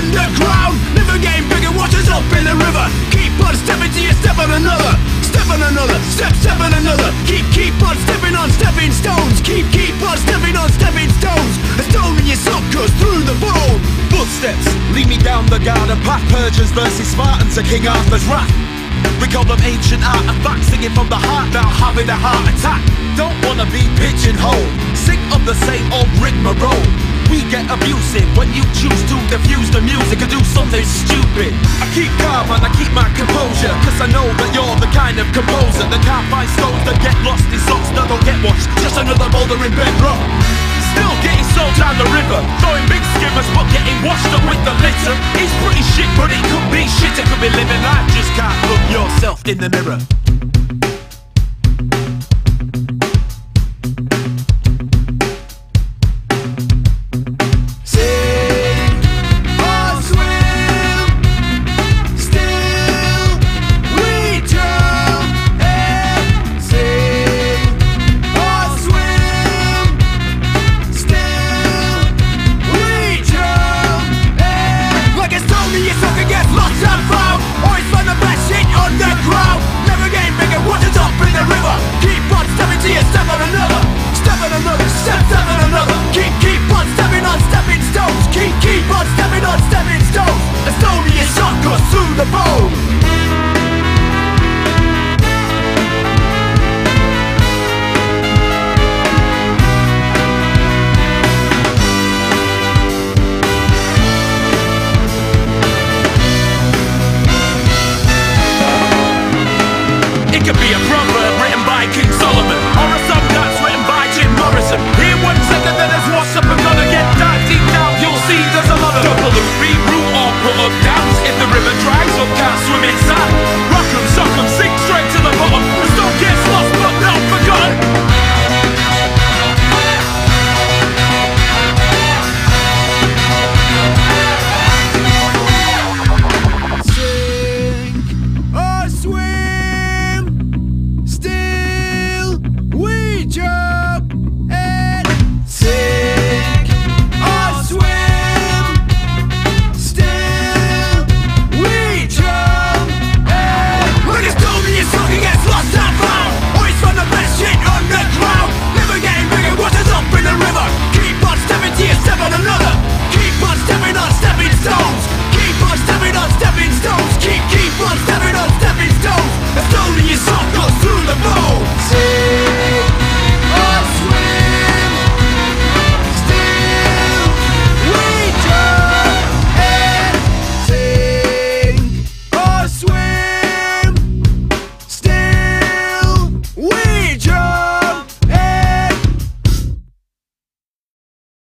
underground. Never getting bigger, Washes up in the river. Keep on stepping to your step on another. Step on another, step, step on another. Keep, keep on stepping on stepping stones. Keep, keep on stepping on stepping stones. A stone in your sock goes through the bone. Footsteps lead me down the garden path. Persians versus Spartans, a King Arthur's wrath. We call them ancient artifacts Singing from the heart now having a heart attack. Don't wanna be pigeonholed. Sick of the same old rigmarole. We get abusive when you choose to diffuse the music and do something stupid. I keep calm and I keep my composure, cause I know that you're the kind of composer that can't find stones that get lost in socks that don't get washed. Just another boulder in bedrock. Still getting sold down the river, throwing big skimmers but getting washed up with the litter. He's pretty shit, but it could be shit. It could be living life, just can't look yourself in the mirror. step on another, step on another, step, step on another. Keep, keep on stepping on stepping stones. Keep, keep on stepping on stepping stones. Estonian shot goes through the bone. It could be a problem.